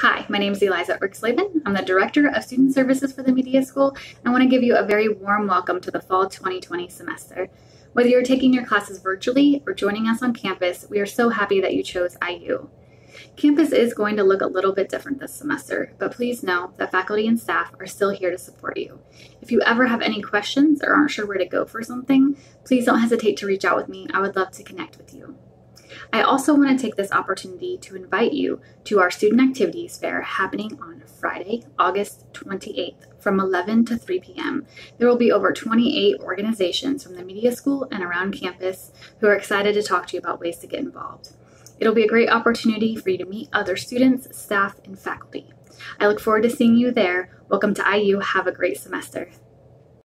Hi, my name is Eliza Erxleben. I'm the Director of Student Services for the Media School, I want to give you a very warm welcome to the fall 2020 semester. Whether you're taking your classes virtually or joining us on campus, we are so happy that you chose IU. Campus is going to look a little bit different this semester, but please know that faculty and staff are still here to support you. If you ever have any questions or aren't sure where to go for something, please don't hesitate to reach out with me. I would love to connect with you. I also want to take this opportunity to invite you to our Student Activities Fair happening on Friday, August 28th from 11 to 3 p.m. There will be over 28 organizations from the media school and around campus who are excited to talk to you about ways to get involved. It'll be a great opportunity for you to meet other students, staff, and faculty. I look forward to seeing you there. Welcome to IU. Have a great semester.